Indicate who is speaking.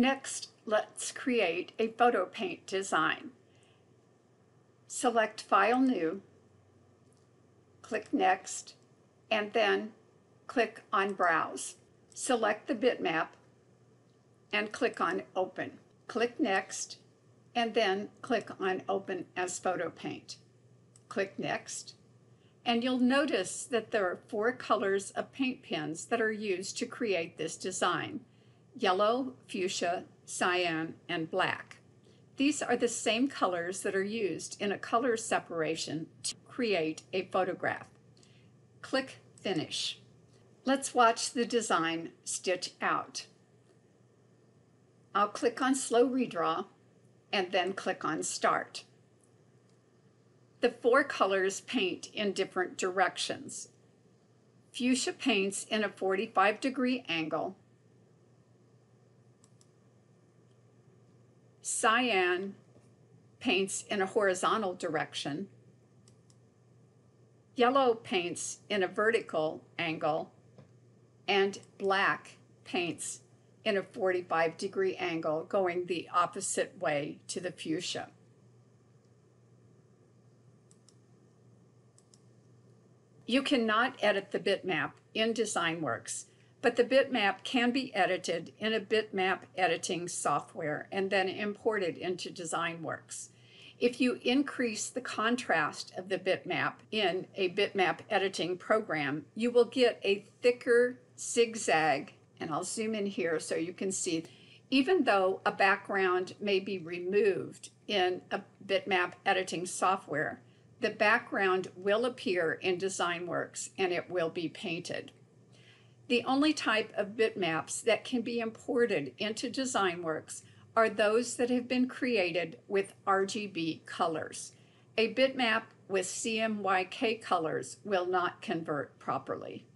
Speaker 1: Next, let's create a photo paint design. Select File New, click Next, and then click on Browse. Select the bitmap and click on Open. Click Next, and then click on Open as Photo Paint. Click Next, and you'll notice that there are four colors of paint pens that are used to create this design yellow, fuchsia, cyan, and black. These are the same colors that are used in a color separation to create a photograph. Click Finish. Let's watch the design stitch out. I'll click on Slow Redraw and then click on Start. The four colors paint in different directions. Fuchsia paints in a 45 degree angle Cyan paints in a horizontal direction. Yellow paints in a vertical angle. And black paints in a 45 degree angle going the opposite way to the fuchsia. You cannot edit the bitmap in DesignWorks but the bitmap can be edited in a bitmap editing software and then imported into DesignWorks. If you increase the contrast of the bitmap in a bitmap editing program, you will get a thicker zigzag, and I'll zoom in here so you can see, even though a background may be removed in a bitmap editing software, the background will appear in DesignWorks and it will be painted. The only type of bitmaps that can be imported into DesignWorks are those that have been created with RGB colors. A bitmap with CMYK colors will not convert properly.